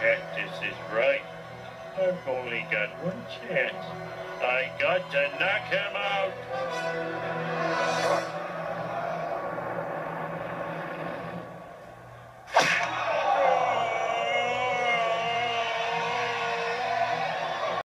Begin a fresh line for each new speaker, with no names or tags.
cactus is right. I've only got one chance. I got to knock him out.